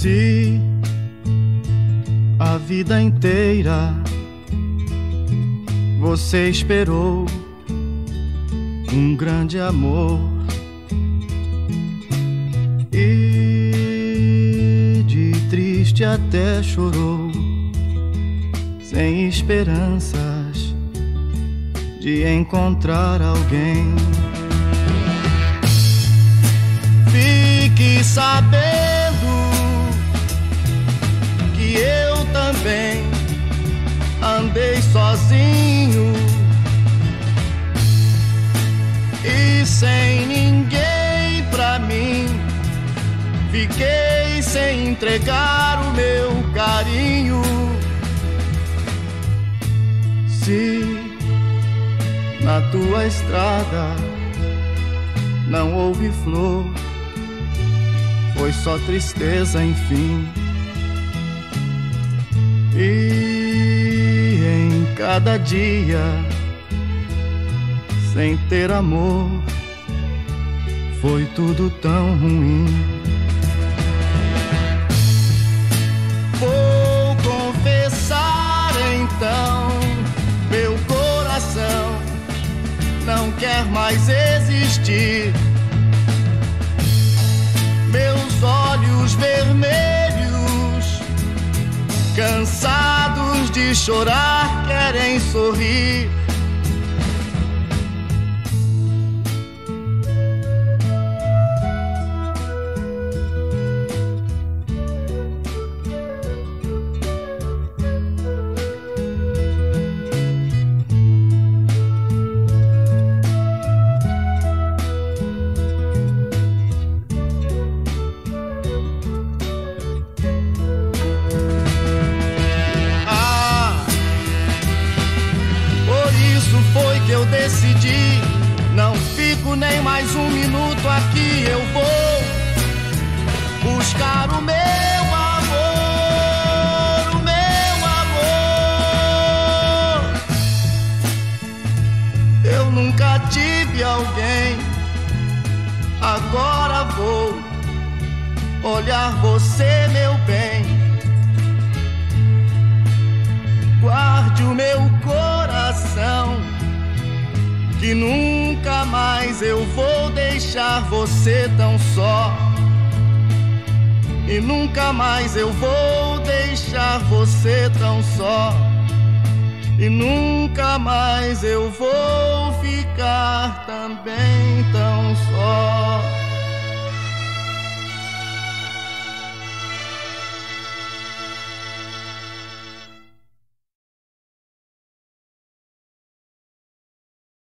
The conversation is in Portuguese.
Se a vida inteira você esperou um grande amor e de triste até chorou, sem esperanças de encontrar alguém. Fique sabendo andei sozinho e sem ninguém pra mim. Fiquei sem entregar o meu carinho. Se na tua estrada não houve flor, foi só tristeza, enfim. E cada dia, sem ter amor, foi tudo tão ruim. Vou confessar então, meu coração não quer mais existir. De chorar, querem sorrir. Aqui. Eu vou buscar o meu amor, o meu amor. Eu nunca tive alguém. Agora vou olhar você, meu bem. guarde o meu coração. Que nunca mais eu vou deixar você tão só. E nunca mais eu vou deixar você tão só. E nunca mais eu vou ficar também tão só.